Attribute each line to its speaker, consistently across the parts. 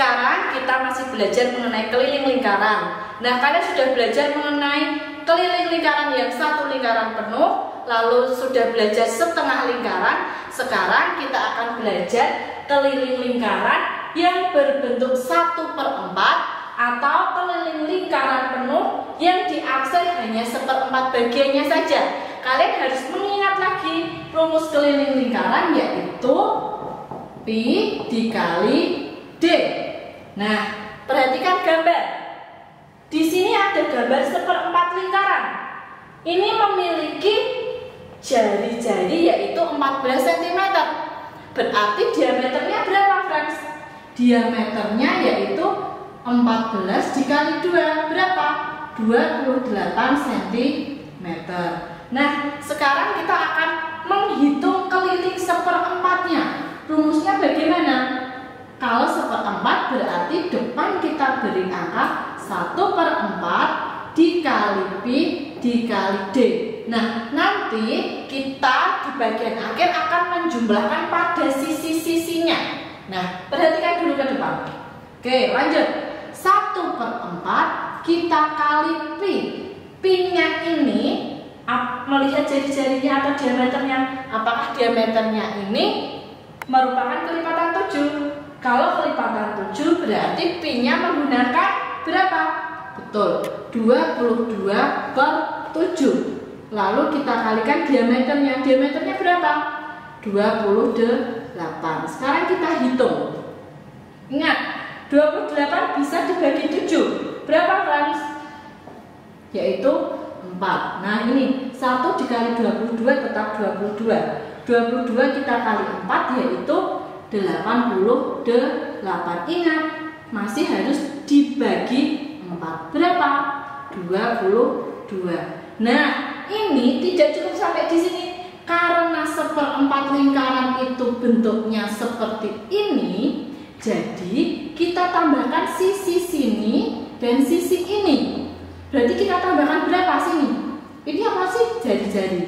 Speaker 1: Sekarang kita masih belajar mengenai keliling lingkaran. Nah, kalian sudah belajar mengenai keliling lingkaran yang satu lingkaran penuh, lalu sudah belajar setengah lingkaran. Sekarang kita akan belajar keliling lingkaran yang berbentuk satu per empat atau keliling lingkaran penuh yang diakses hanya seperempat bagiannya saja. Kalian harus mengingat lagi rumus keliling lingkaran yaitu Pi dikali D. Nah, perhatikan gambar. Di sini ada gambar seperempat lingkaran. Ini memiliki jari-jari yaitu 14 cm. Berarti diameternya berapa, friends? Diameternya yaitu 14 dikali 2 berapa? 28 cm. Nah, sekarang kita akan menghitung keliling seperempatnya. Rumusnya bagaimana? Kalau seperempat berarti depan kita beri angka 1 per 4 dikali Pi dikali D. Nah, nanti kita di bagian akhir akan menjumlahkan pada sisi-sisinya. Nah, perhatikan dulu ke depan. Oke, lanjut. 1 per 4 kita kali Pi. Pi-nya ini melihat jari-jarinya atau diameternya. Apakah diameternya ini merupakan kelipatan 7. Kalau kelipatan 7 berarti P-nya menggunakan berapa? Betul, 22 per 7. Lalu kita kalikan diameternya. Diameternya berapa? 28. Sekarang kita hitung. Ingat, 28 bisa dibagi 7. Berapa, Frans? Yaitu 4. Nah, ini 1 dikali 22 tetap 22. 22 kita kali 4 yaitu 88. Ingat, masih harus dibagi 4. Berapa? 22. Nah, ini tidak cukup sampai di sini. Karena seperempat lingkaran itu bentuknya seperti ini, jadi kita tambahkan sisi sini dan sisi ini. Berarti kita tambahkan berapa sini? Ini apa sih? Jari-jari.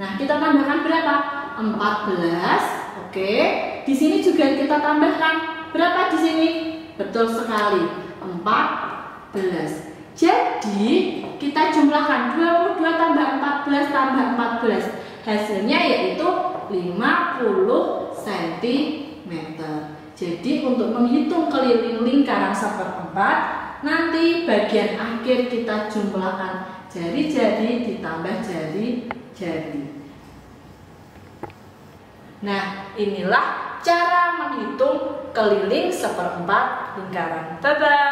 Speaker 1: Nah, kita tambahkan berapa? 14. Oke. Di sini juga kita tambahkan berapa di sini? Betul sekali. 14. Jadi, kita jumlahkan 22 tambah 14 tambah 14. Hasilnya yaitu 50 cm. Jadi, untuk menghitung keliling lingkaran seperempat, nanti bagian akhir kita jumlahkan jari-jari ditambah jari-jari. Nah, inilah cara menghitung keliling seperempat lingkaran. Bye-bye.